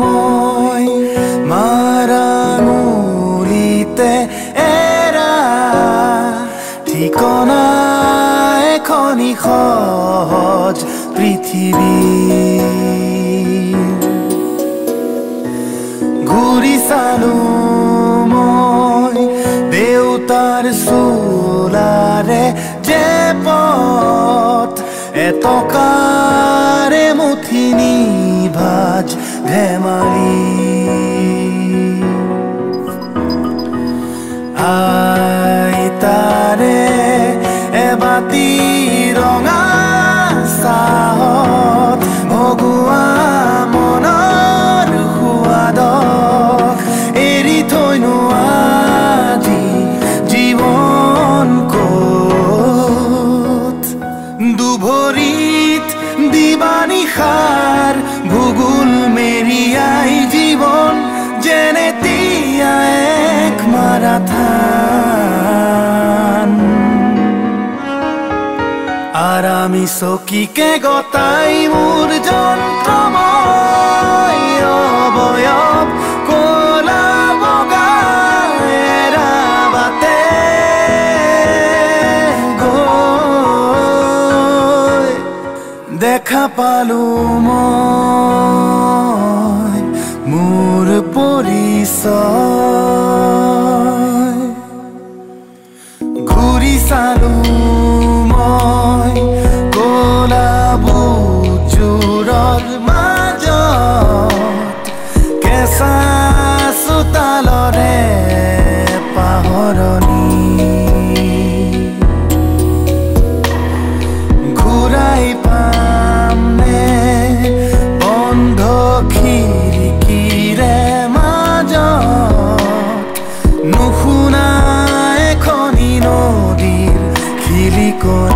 মই মাৰাঙুলিতে এৰা ঠিকনা এখনি সহজ পৃথিৱী। ঘূৰি চালো মই দেউতাৰ চোলাৰে পথ এটকাৰে মুঠিনি আজ ঢেমারি আই তারে এবাতি রঙা সাহত ভগুৱা মনৰ সোৱাদক এৰি থৈ নোৱাৰি জীৱন ক'ত? দুভৰি দিবানিখার ভূগুল মেরিয়াই জীবন জেনে তিয়া এক মারাথান। আর আমি সকিকে গতাইব দেখা পালো মই মোৰ পৰিচয় ঘূৰি চালো rincón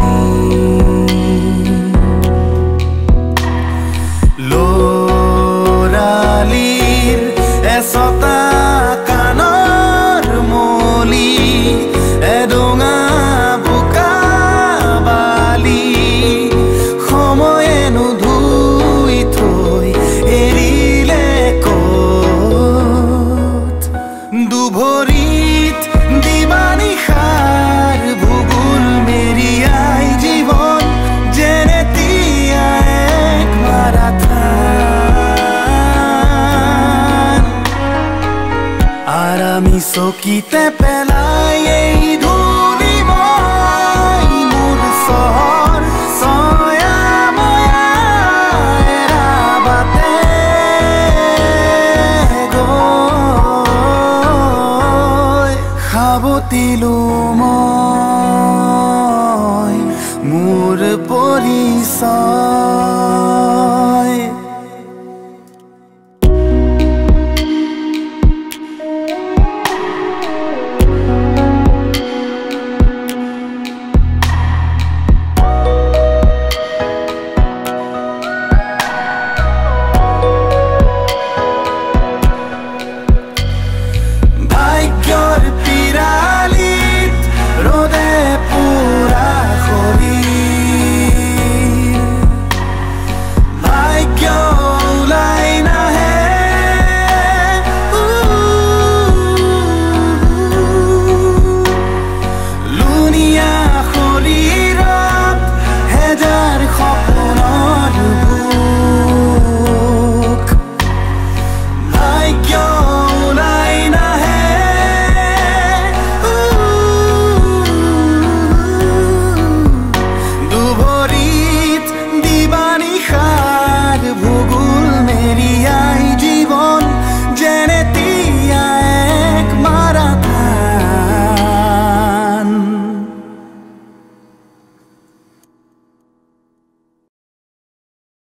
আমি চকিতে পেলাই এই ধূলি মই মোৰ চহৰ। সাৱতিলো মই মোৰ পৰিচয়।